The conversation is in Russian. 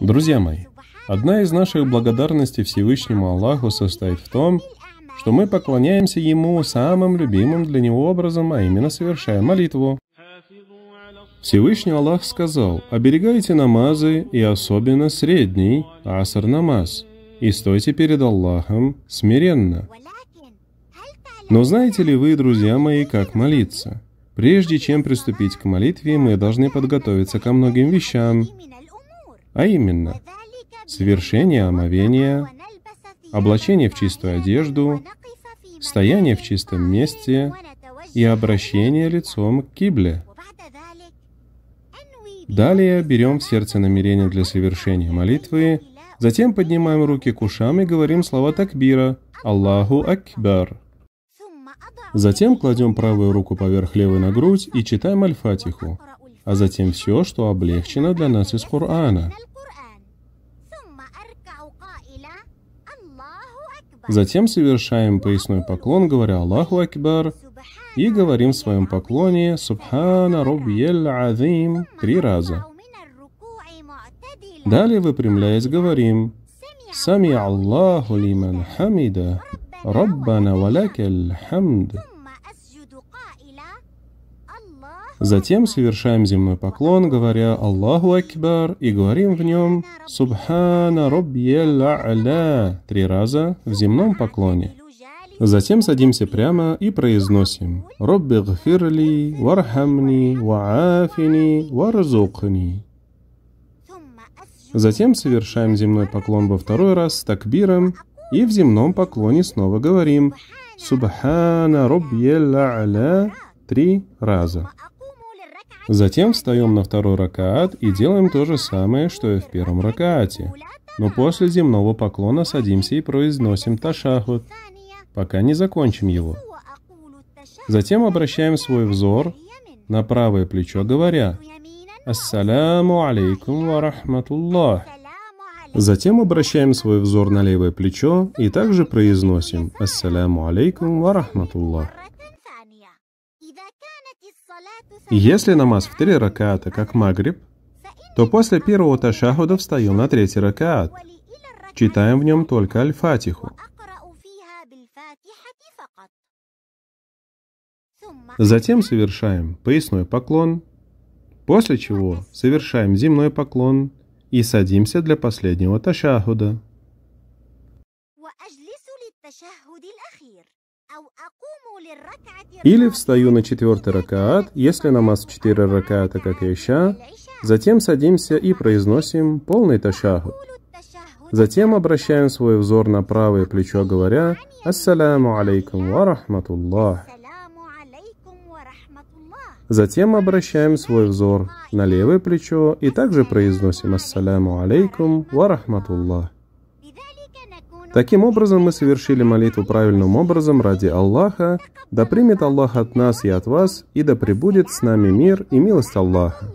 Друзья мои, одна из наших благодарностей Всевышнему Аллаху состоит в том, что мы поклоняемся Ему самым любимым для Него образом, а именно совершая молитву. Всевышний Аллах сказал, «Оберегайте намазы, и особенно средний, аср намаз, и стойте перед Аллахом смиренно». Но знаете ли вы, друзья мои, как молиться? Прежде чем приступить к молитве, мы должны подготовиться ко многим вещам, а именно совершение омовения, облачение в чистую одежду, стояние в чистом месте и обращение лицом к кибле. Далее берем в сердце намерение для совершения молитвы, затем поднимаем руки к ушам и говорим слова такбира «Аллаху Акбар». Затем кладем правую руку поверх левой на грудь и читаем Аль-Фатиху, а затем все, что облегчено для нас из Корана. Затем совершаем поясной поклон, говоря Аллаху Акбар, и говорим в своем поклоне Субхана Рубьель Азим три раза. Далее, выпрямляясь, говорим Сами Аллаху лиман хамида, Раббана валякаль хамд. Затем совершаем земной поклон, говоря Аллаху Акбар, и говорим в нем Субхана Раббияль А'ля три раза в земном поклоне. Затем садимся прямо и произносим Робби гфирли, вархамни, ваафини, варзукни. Затем совершаем земной поклон во второй раз с такбиром, и в земном поклоне снова говорим Субхана Раббияль А'ля три раза. Затем встаем на второй ракаат и делаем то же самое, что и в первом ракаате. Но после земного поклона садимся и произносим ташахуд, пока не закончим его. Затем обращаем свой взор на правое плечо, говоря «Ассаляму алейкум ва рахматуллах». Затем обращаем свой взор на левое плечо и также произносим «Ассаляму алейкум ва рахматуллах». Если намаз в три раката, как магриб, то после первого ташахуда встаем на третий ракаат. Читаем в нем только аль-фатиху. Затем совершаем поясной поклон, после чего совершаем земной поклон и садимся для последнего ташахуда. Или встаю на четвертый ракаат, если намаз четыре ракаата, как и затем садимся и произносим полный ташахуд. Затем обращаем свой взор на правое плечо, говоря «Ассаляму алейкум ва рахматуллах». Затем обращаем свой взор на левое плечо и также произносим «Ассаляму алейкум ва рахматуллах». Таким образом, мы совершили молитву правильным образом ради Аллаха, да примет Аллах от нас и от вас, и да пребудет с нами мир и милость Аллаха.